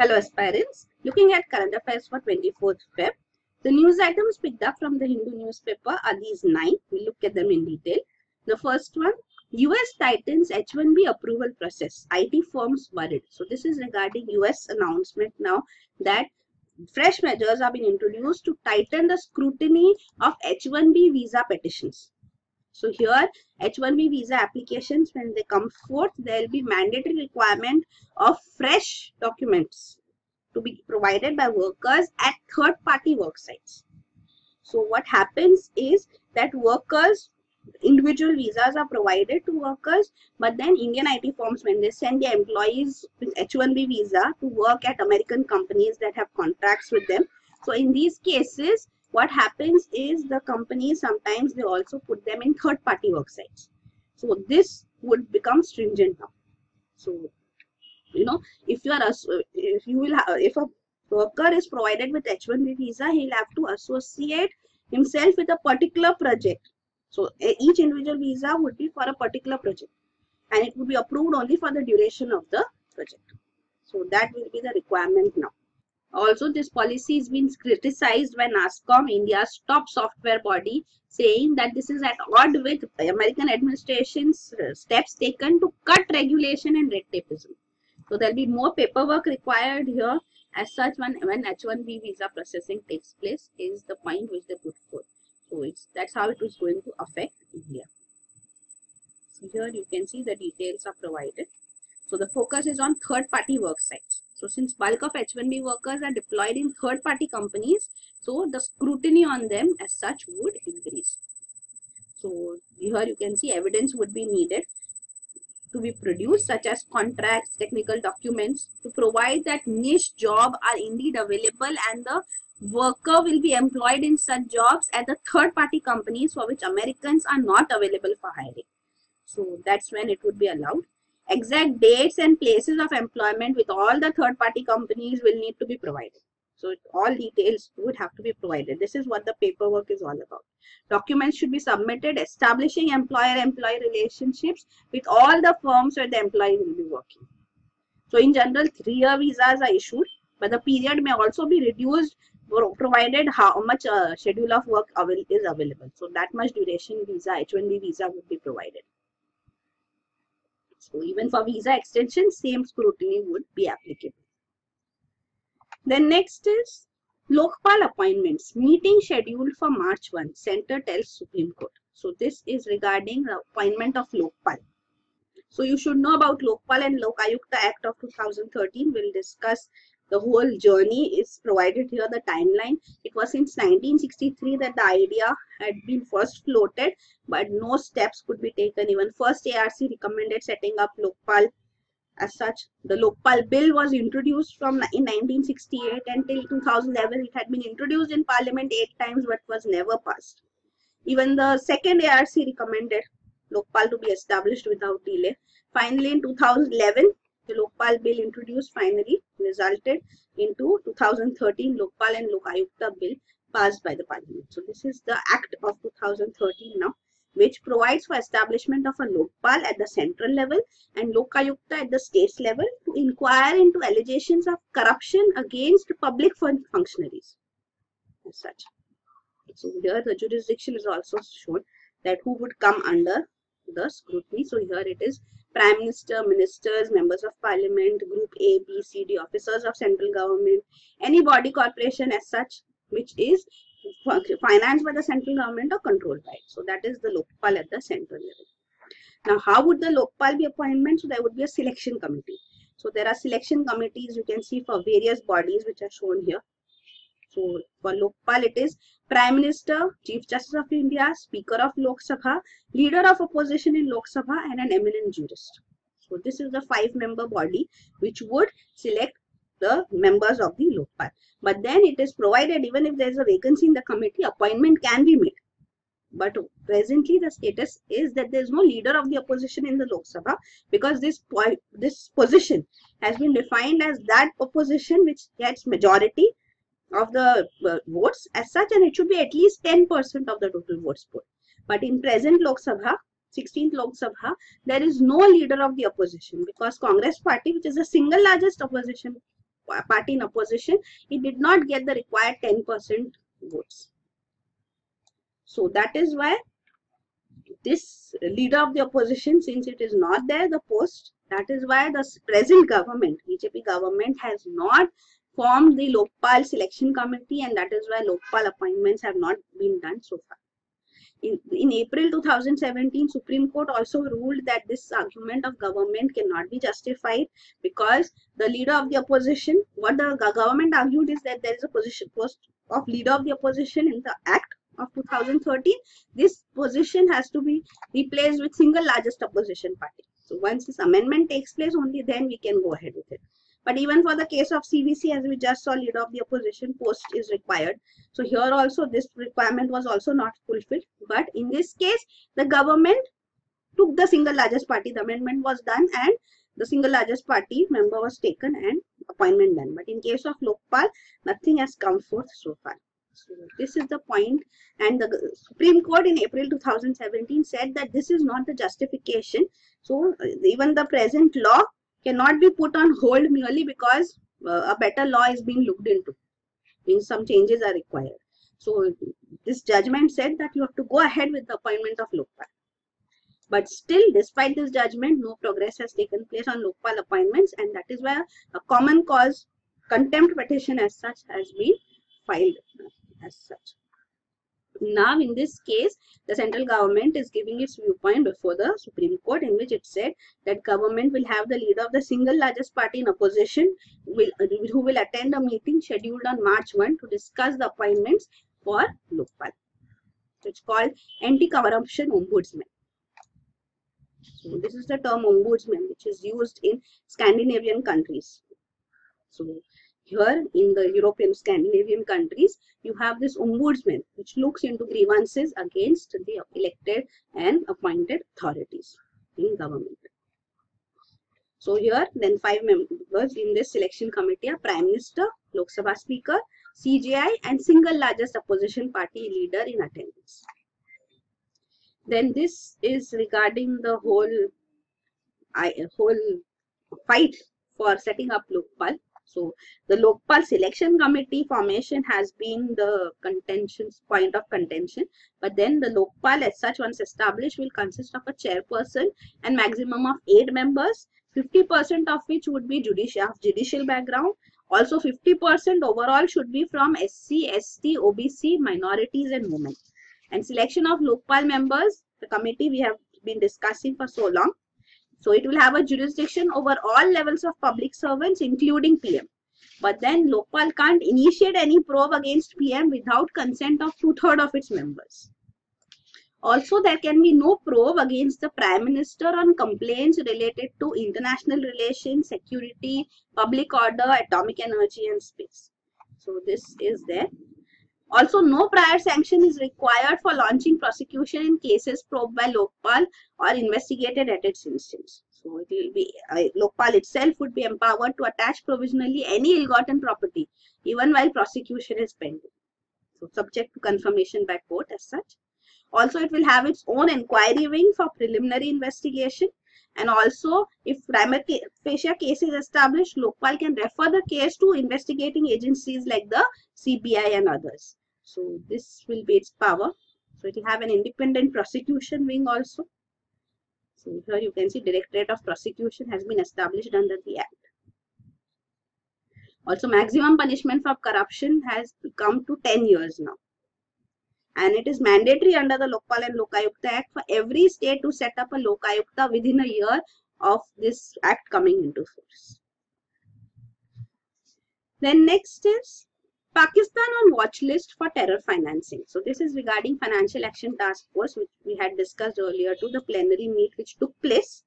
Hello aspirants, looking at current affairs for 24th Feb. The news items picked up from the Hindu newspaper are these nine. We'll look at them in detail. The first one, US tightens H1B approval process. IT firms worried. So this is regarding US announcement now that fresh measures have been introduced to tighten the scrutiny of H1B visa petitions. So here H1B visa applications when they come forth there will be mandatory requirement of fresh documents to be provided by workers at third party work sites. So what happens is that workers individual visas are provided to workers but then Indian IT firms when they send their employees with H1B visa to work at American companies that have contracts with them. So in these cases what happens is the companies sometimes they also put them in third party work sites so this would become stringent now. So you know if you are if you will have, if a worker is provided with h1b visa he'll have to associate himself with a particular project. So each individual visa would be for a particular project. And it would be approved only for the duration of the project. So that will be the requirement now also, this policy has been criticized by NASSCOM, India's top software body, saying that this is at odd with the American administration's uh, steps taken to cut regulation and red tapeism. So, there will be more paperwork required here. As such, when, when H1B visa processing takes place, is the point which they put forth. So, it's that's how it is going to affect India. So, here you can see the details are provided. So the focus is on third party work sites. So since bulk of H1B workers are deployed in third party companies, so the scrutiny on them as such would increase. So here you can see evidence would be needed to be produced such as contracts, technical documents to provide that niche job are indeed available and the worker will be employed in such jobs at the third party companies for which Americans are not available for hiring. So that's when it would be allowed exact dates and places of employment with all the third party companies will need to be provided. So all details would have to be provided. This is what the paperwork is all about. Documents should be submitted establishing employer-employee relationships with all the firms where the employee will be working. So in general, three-year visas are issued, but the period may also be reduced or provided how much uh, schedule of work is available. So that much duration visa, H1B visa would be provided. So even for visa extension, same scrutiny would be applicable. Then next is Lokpal appointments. Meeting scheduled for March 1. Center tells Supreme Court. So this is regarding the appointment of Lokpal. So you should know about Lokpal and Lokayukta Act of 2013. We'll discuss the whole journey is provided here the timeline. It was since 1963 that the idea had been first floated but no steps could be taken. Even first arc recommended setting up lokpal as such. The lokpal bill was introduced from in 1968 until 2011 it had been introduced in parliament eight times but was never passed. Even the second arc recommended lokpal to be established without delay. Finally in 2011 the Lokpal bill introduced finally resulted into 2013 Lokpal and Lokayukta bill passed by the parliament. So this is the act of 2013 now which provides for establishment of a Lokpal at the central level and Lokayukta at the state level to inquire into allegations of corruption against public functionaries as such. So here the jurisdiction is also shown that who would come under the scrutiny. So here it is Prime Minister, Ministers, Members of Parliament, Group A, B, C, D, officers of central government, any body corporation as such which is financed by the central government or controlled by it. So that is the Lokpal at the central level. Now how would the Lokpal be appointment? So there would be a selection committee. So there are selection committees you can see for various bodies which are shown here. So for Lokpal it is Prime Minister, Chief Justice of India, Speaker of Lok Sabha, Leader of Opposition in Lok Sabha and an eminent jurist. So this is the five member body which would select the members of the Lokpal. But then it is provided even if there is a vacancy in the committee, appointment can be made. But presently the status is that there is no leader of the opposition in the Lok Sabha because this, this position has been defined as that opposition which gets majority of the uh, votes as such and it should be at least 10% of the total votes put. But in present Lok Sabha, 16th Lok Sabha, there is no leader of the opposition because Congress party which is the single largest opposition party in opposition, it did not get the required 10% votes. So that is why this leader of the opposition, since it is not there, the post, that is why the present government, BJP government has not formed the Lokpal selection committee and that is why Lokpal appointments have not been done so far. In, in April 2017, Supreme Court also ruled that this argument of government cannot be justified because the leader of the opposition, what the government argued is that there is a position post of leader of the opposition in the act of 2013. This position has to be replaced with single largest opposition party. So once this amendment takes place, only then we can go ahead with it. But even for the case of CVC, as we just saw, leader of the opposition post is required. So here also this requirement was also not fulfilled. But in this case, the government took the single largest party. The amendment was done and the single largest party member was taken and appointment done. But in case of Lokpal, nothing has come forth so far. So this is the point and the Supreme Court in April 2017 said that this is not the justification. So even the present law cannot be put on hold merely because uh, a better law is being looked into. Means some changes are required. So this judgment said that you have to go ahead with the appointment of Lokpal. But still, despite this judgment, no progress has taken place on Lokpal appointments and that is why a common cause contempt petition as such has been filed as such. Now, in this case, the central government is giving its viewpoint before the Supreme Court in which it said that government will have the leader of the single largest party in opposition will, who will attend a meeting scheduled on March 1 to discuss the appointments for Lokpal. So it's called Anti-Corruption Ombudsman. So this is the term ombudsman which is used in Scandinavian countries. So here in the European Scandinavian countries, you have this ombudsman which looks into grievances against the elected and appointed authorities in government. So here then five members in this selection committee are Prime Minister, Lok Sabha Speaker, CJI and single largest opposition party leader in attendance. Then this is regarding the whole, I, whole fight for setting up Lokpal so the Lokpal selection committee formation has been the contention point of contention. But then the Lokpal as such once established will consist of a chairperson and maximum of eight members. 50% of which would be judicial, judicial background. Also 50% overall should be from SC, ST, OBC, minorities and women. And selection of Lokpal members, the committee we have been discussing for so long so it will have a jurisdiction over all levels of public servants, including PM. But then Lokpal can't initiate any probe against PM without consent of two-thirds of its members. Also, there can be no probe against the Prime Minister on complaints related to international relations, security, public order, atomic energy and space. So this is there. Also, no prior sanction is required for launching prosecution in cases probed by Lokpal or investigated at its instance. So it will be uh, Lokpal itself would be empowered to attach provisionally any ill-gotten property even while prosecution is pending. So subject to confirmation by court as such. Also, it will have its own inquiry wing for preliminary investigation. And also, if prima facie case is established, Lokpal can refer the case to investigating agencies like the CBI and others. So this will be its power. So it will have an independent prosecution wing also. So here you can see Directorate of Prosecution has been established under the Act. Also maximum punishment for corruption has come to 10 years now. And it is mandatory under the Lokpal and Lokayukta Act for every state to set up a Lokayukta within a year of this act coming into force. Then next is Pakistan on watch list for terror financing. So this is regarding Financial Action Task Force, which we had discussed earlier to the plenary meet which took place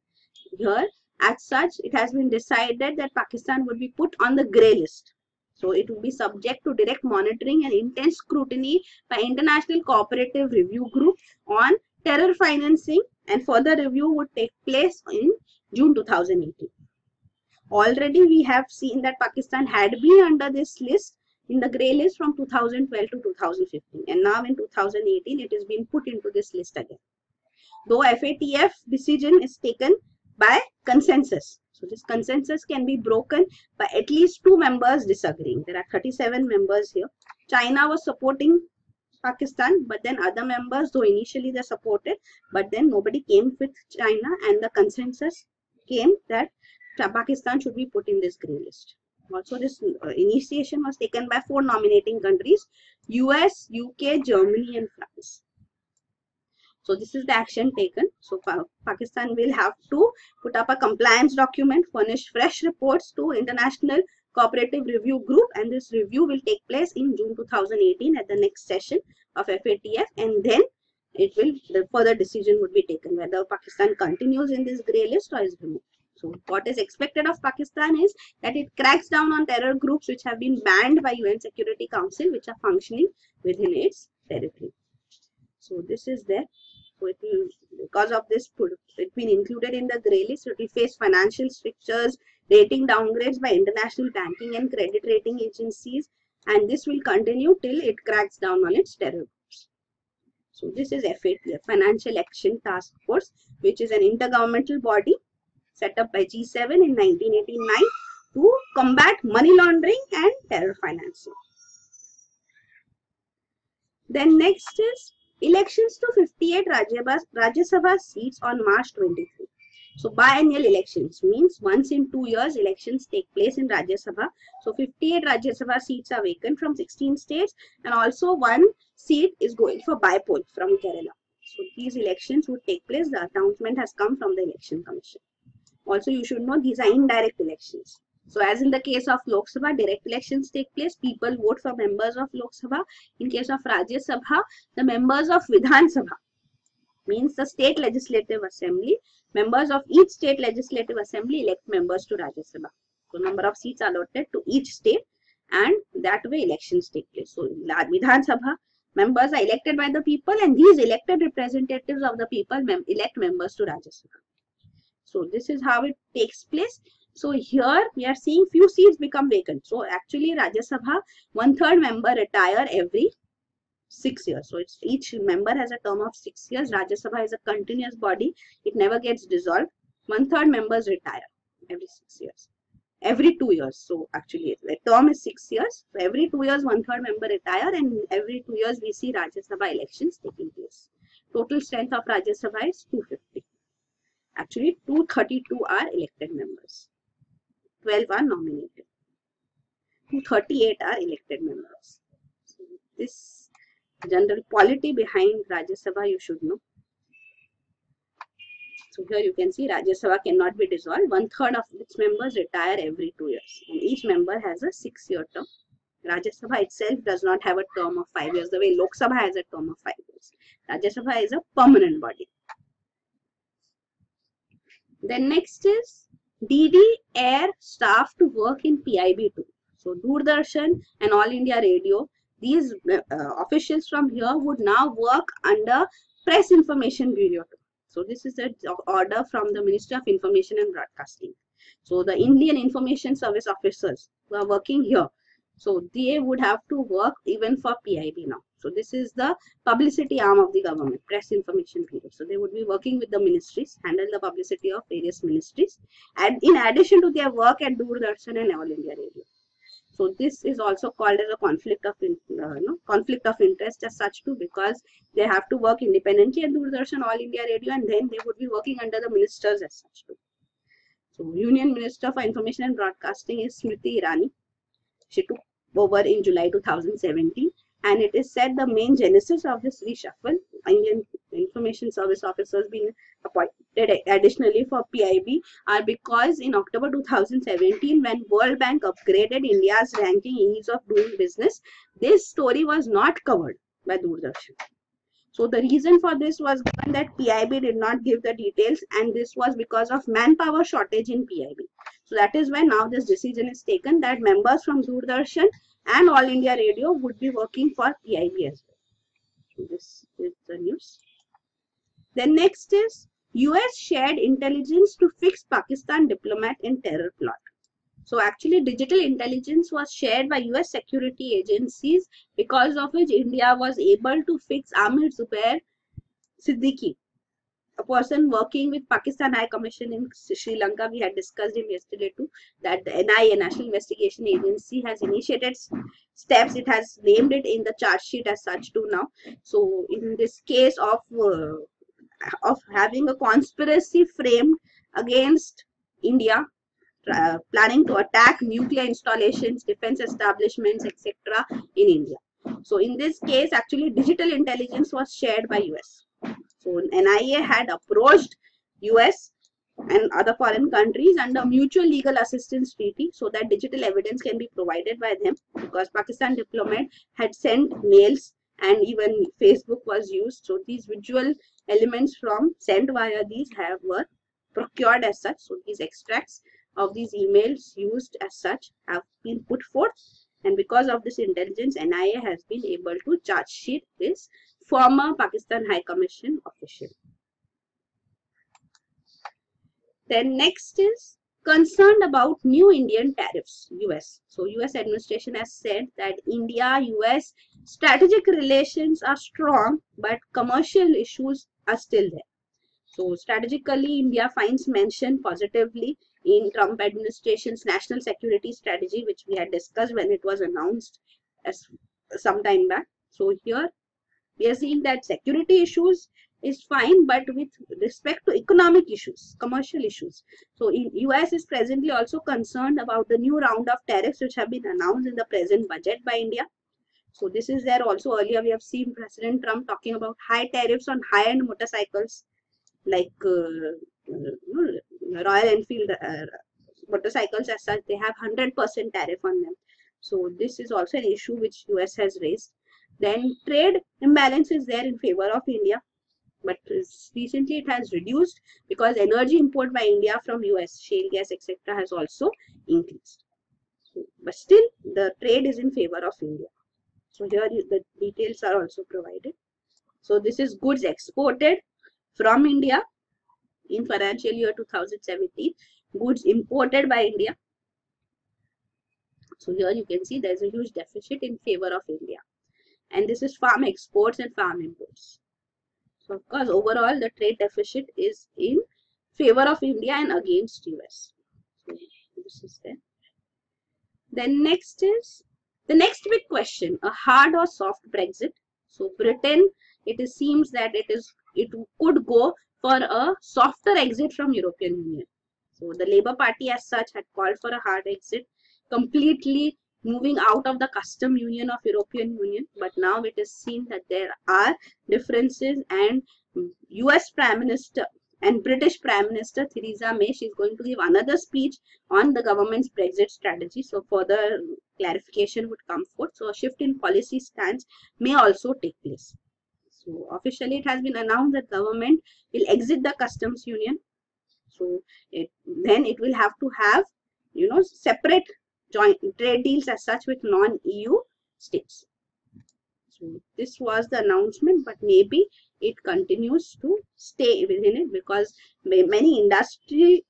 here. As such, it has been decided that Pakistan would be put on the grey list. So it will be subject to direct monitoring and intense scrutiny by International Cooperative Review Group on terror financing and further review would take place in June 2018. Already we have seen that Pakistan had been under this list in the grey list from 2012 to 2015 and now in 2018 it is being put into this list again. Though FATF decision is taken by consensus. So this consensus can be broken by at least two members disagreeing. There are 37 members here. China was supporting Pakistan, but then other members, though initially they supported, but then nobody came with China and the consensus came that Pakistan should be put in this grey list. Also, this uh, initiation was taken by four nominating countries, US, UK, Germany and France. So this is the action taken. So Pakistan will have to put up a compliance document, furnish fresh reports to International Cooperative Review Group and this review will take place in June 2018 at the next session of FATF and then it will, the further decision would be taken whether Pakistan continues in this grey list or is removed. So what is expected of Pakistan is that it cracks down on terror groups which have been banned by UN Security Council which are functioning within its territory. So this is there. So it will, because of this, it been included in the grey list. It will face financial strictures, rating downgrades by international banking and credit rating agencies, and this will continue till it cracks down on its terror groups. So this is FATF, Financial Action Task Force, which is an intergovernmental body set up by G7 in 1989 to combat money laundering and terror financing. Then next is Elections to 58 Rajya Sabha seats on March 23. So biennial elections means once in two years elections take place in Rajya Sabha. So 58 Rajya Sabha seats are vacant from 16 states and also one seat is going for bypoll from Kerala. So these elections would take place. The announcement has come from the election commission. Also you should know these are indirect elections. So as in the case of Lok Sabha, direct elections take place. People vote for members of Lok Sabha. In case of Rajya Sabha, the members of Vidhan Sabha means the state legislative assembly. Members of each state legislative assembly elect members to Rajya Sabha. So number of seats allotted to each state and that way elections take place. So Vidhan Sabha members are elected by the people and these elected representatives of the people mem elect members to Rajya Sabha. So this is how it takes place. So here we are seeing few seats become vacant. So actually Rajya Sabha, one third member retire every six years. So it's each member has a term of six years. Rajya Sabha is a continuous body. It never gets dissolved. One third members retire every six years. Every two years. So actually the term is six years. So every two years one third member retire and every two years we see Rajya Sabha elections taking place. Total strength of Rajya Sabha is 250. Actually 232 are elected members. 12 are nominated. 238 are elected members. So this general polity behind Rajya Sabha you should know. So here you can see Rajya Sabha cannot be dissolved. One third of its members retire every two years. And each member has a six year term. Rajya Sabha itself does not have a term of five years the way Lok Sabha has a term of five years. Rajya Sabha is a permanent body. Then next is DD Air staff to work in PIB2. So Doordarshan and All India Radio, these uh, officials from here would now work under Press Information Bureau. So this is the order from the Ministry of Information and Broadcasting. So the Indian Information Service officers who are working here, so they would have to work even for PIB now. So this is the publicity arm of the government, press information bureau. So they would be working with the ministries, handle the publicity of various ministries, and in addition to their work at Doordarshan and All India Radio. So this is also called as a conflict of uh, no, conflict of interest as such too, because they have to work independently at Doordarshan, All India Radio, and then they would be working under the ministers as such too. So Union Minister for Information and Broadcasting is Smriti Irani. She took over in July 2017 and it is said the main genesis of this reshuffle, Indian Information Service officers being appointed additionally for PIB are because in October 2017 when World Bank upgraded India's ranking ease of doing business, this story was not covered by Doordarshan. So the reason for this was that PIB did not give the details and this was because of manpower shortage in PIB. So that is why now this decision is taken that members from Doordarshan and All India Radio would be working for PIB as well. So this is the news. Then next is US shared intelligence to fix Pakistan diplomat in terror plot. So actually digital intelligence was shared by US security agencies because of which India was able to fix Amir Zubair Siddiqui a person working with Pakistan High Commission in Sri Lanka. We had discussed him yesterday too. That the NIA, National Investigation Agency, has initiated steps. It has named it in the charge sheet as such too now. So in this case of uh, of having a conspiracy framed against India, uh, planning to attack nuclear installations, defense establishments, etc. in India. So in this case, actually digital intelligence was shared by US. So NIA had approached US and other foreign countries under mutual legal assistance treaty so that digital evidence can be provided by them because Pakistan diplomat had sent mails and even Facebook was used. So these visual elements from sent via these have were procured as such. So these extracts of these emails used as such have been put forth and because of this intelligence NIA has been able to charge sheet this former Pakistan High Commission official. Then next is concerned about new Indian tariffs, US. So US administration has said that India-US strategic relations are strong, but commercial issues are still there. So strategically, India finds mention positively in Trump administration's national security strategy, which we had discussed when it was announced as some time back. So here we are seeing that security issues is fine but with respect to economic issues commercial issues. So in us is presently also concerned about the new round of tariffs which have been announced in the present budget by india. So this is there also. Earlier we have seen president trump talking about high tariffs on high end motorcycles like uh, royal enfield uh, motorcycles as such. They have 100% tariff on them. So this is also an issue which us has raised then trade imbalance is there in favor of India. But recently it has reduced because energy import by India from US, shale gas, etc. has also increased. But still the trade is in favor of India. So here the details are also provided. So this is goods exported from India in financial year 2017. Goods imported by India. So here you can see there is a huge deficit in favor of India and this is farm exports and farm imports. So of course overall the trade deficit is in favor of India and against US. So this is there. Then next is the next big question, a hard or soft Brexit. So Britain, it seems that it is it could go for a softer exit from European Union. So the Labour Party as such had called for a hard exit, completely moving out of the custom union of European Union. But now it is seen that there are differences and US Prime Minister and British Prime Minister Theresa May, she is going to give another speech on the government's Brexit strategy. So further clarification would come forth. So a shift in policy stance may also take place. So officially it has been announced that government will exit the customs union. So it, then it will have to have, you know, separate joint trade deals as such with non-EU states. So this was the announcement, but maybe it continues to stay within it because many industry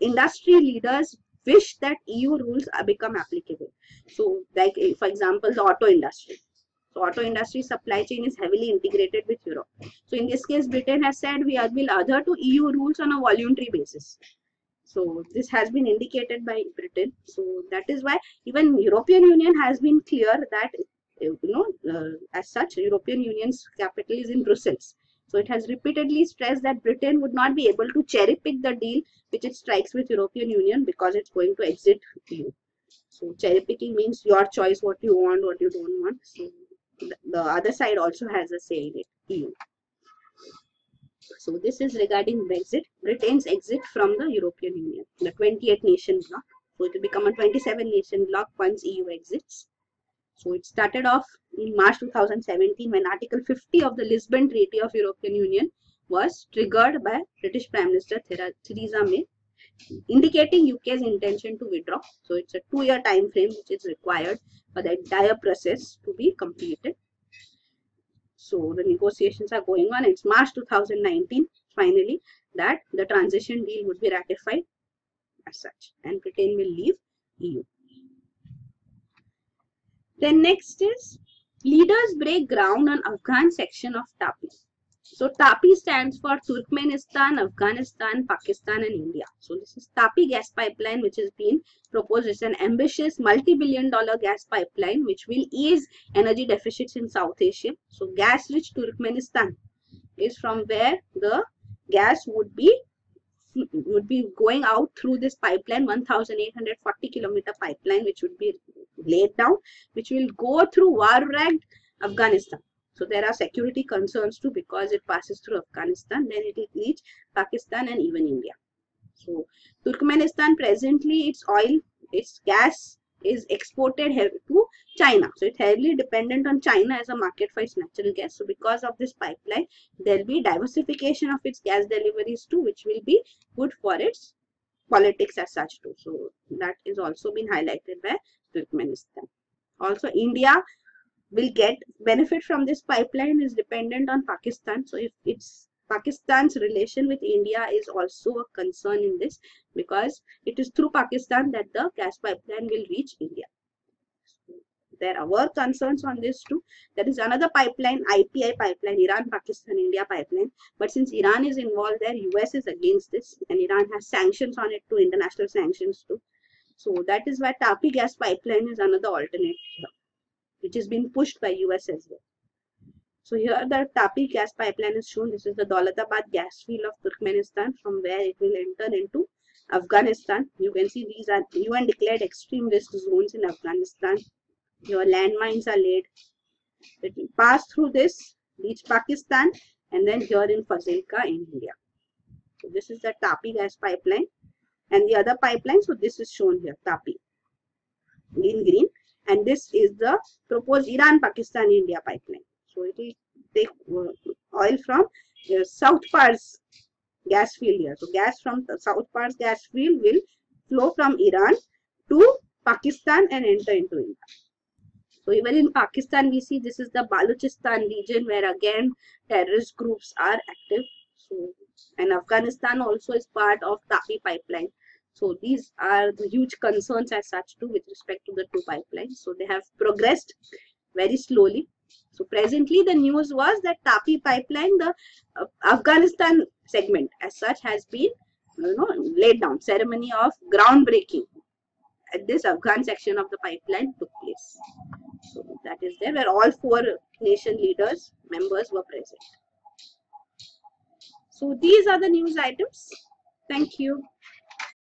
industry leaders wish that EU rules become applicable. So, like eh, for example, the auto industry. So, auto industry supply chain is heavily integrated with Europe. So, in this case, Britain has said we will adhere to EU rules on a voluntary basis. So this has been indicated by Britain. So that is why even European Union has been clear that you know uh, as such European Union's capital is in Brussels. So it has repeatedly stressed that Britain would not be able to cherry pick the deal which it strikes with European Union because it's going to exit EU. So cherry picking means your choice what you want, what you don't want. So the, the other side also has a say in it, EU. So this is regarding Brexit, Britain's exit from the European Union, the 28 nation bloc. So it will become a 27 nation bloc once EU exits. So it started off in March 2017 when Article 50 of the Lisbon Treaty of European Union was triggered by British Prime Minister Theresa May, indicating UK's intention to withdraw. So it's a two-year time frame which is required for the entire process to be completed. So the negotiations are going on. It's March 2019 finally that the transition deal would be ratified as such and Britain will leave EU. Then next is leaders break ground on Afghan section of TAPI. So TAPI stands for Turkmenistan, Afghanistan, Pakistan and India. So this is TAPI gas pipeline which has been proposed. It's an ambitious multi-billion dollar gas pipeline which will ease energy deficits in South Asia. So gas-rich Turkmenistan is from where the gas would be would be going out through this pipeline 1840 kilometer pipeline which would be laid down which will go through war-wracked Afghanistan so there are security concerns too because it passes through Afghanistan, then it will reach Pakistan and even India. So Turkmenistan presently its oil, its gas is exported to China. So it's heavily dependent on China as a market for its natural gas. So because of this pipeline, there will be diversification of its gas deliveries too, which will be good for its politics as such too. So that is also been highlighted by Turkmenistan. Also India will get benefit from this pipeline is dependent on Pakistan. So if it's Pakistan's relation with India is also a concern in this because it is through Pakistan that the gas pipeline will reach India. there are concerns on this too. There is another pipeline, IPI pipeline, Iran-Pakistan-India pipeline. But since Iran is involved there, US is against this and Iran has sanctions on it too, international sanctions too. So that is why TAPI gas pipeline is another alternate here which is being pushed by US as well. So here the Tapi gas pipeline is shown. This is the Daulatabad gas field of Turkmenistan from where it will enter into Afghanistan. You can see these are UN declared extreme risk zones in Afghanistan. Your landmines are laid. It will pass through this, reach Pakistan and then here in Fazilka in India. So this is the Tapi gas pipeline and the other pipeline. So this is shown here, Tapi. in green and this is the proposed Iran-Pakistan-India pipeline. So it will take uh, oil from South Pars gas field here. So gas from South Pars gas field will flow from Iran to Pakistan and enter into India. So even in Pakistan, we see this is the Balochistan region where again terrorist groups are active. So and Afghanistan also is part of Tapi pipeline. So these are the huge concerns as such too with respect to the two pipelines. So they have progressed very slowly. So presently the news was that Tapi pipeline, the uh, Afghanistan segment as such has been you know laid down. Ceremony of groundbreaking at this Afghan section of the pipeline took place. So that is there where all four nation leaders, members were present. So these are the news items. Thank you.